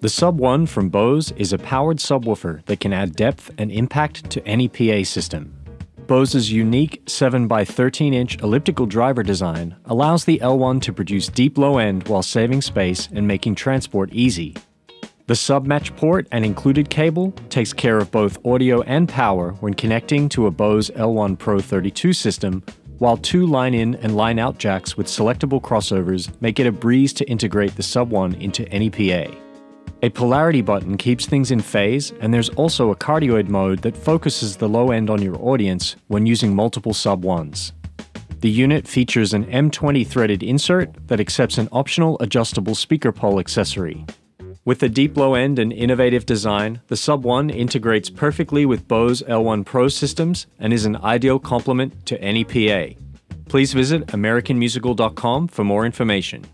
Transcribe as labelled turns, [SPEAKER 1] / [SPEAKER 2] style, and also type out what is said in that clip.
[SPEAKER 1] The Sub 1 from Bose is a powered subwoofer that can add depth and impact to any PA system. Bose's unique 7x13 inch elliptical driver design allows the L1 to produce deep low end while saving space and making transport easy. The sub-match port and included cable takes care of both audio and power when connecting to a Bose L1 Pro 32 system, while two line-in and line-out jacks with selectable crossovers make it a breeze to integrate the Sub 1 into any PA. A polarity button keeps things in phase, and there's also a cardioid mode that focuses the low end on your audience when using multiple sub 1s. The unit features an M20 threaded insert that accepts an optional adjustable speaker pole accessory. With a deep low end and innovative design, the Sub 1 integrates perfectly with Bose L1 Pro systems and is an ideal complement to any PA. Please visit AmericanMusical.com for more information.